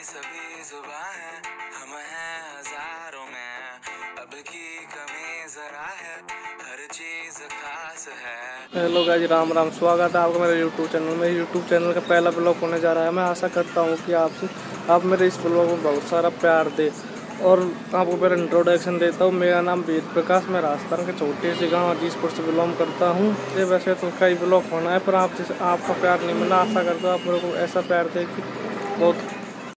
सभी जुबा है, हम हैं हज़ारों में। अब की कमी जरा है, हर चीज़ खास है। हेलो गाइस, राम राम, स्वागत है आपका मेरे यूट्यूब चैनल में। यूट्यूब चैनल का पहला ब्लॉग होने जा रहा है। मैं आशा करता हूँ कि आपसे आप मेरे इस ब्लॉग में बहुत सारा प्यार दे और आपको मेरा इंट्रोडक्शन देता हूँ। मेरा नाम वीर प्रकाश, मैं राजस्थान के छोटे से गाँव अजीजपुर से बिलोंग करता हूँ। ये वैसे तो कई ब्लॉग होना है, पर आप जिस आपका प्यार नहीं मिला। आशा करता हूँ आप मेरे को ऐसा प्यार दे कि बहुत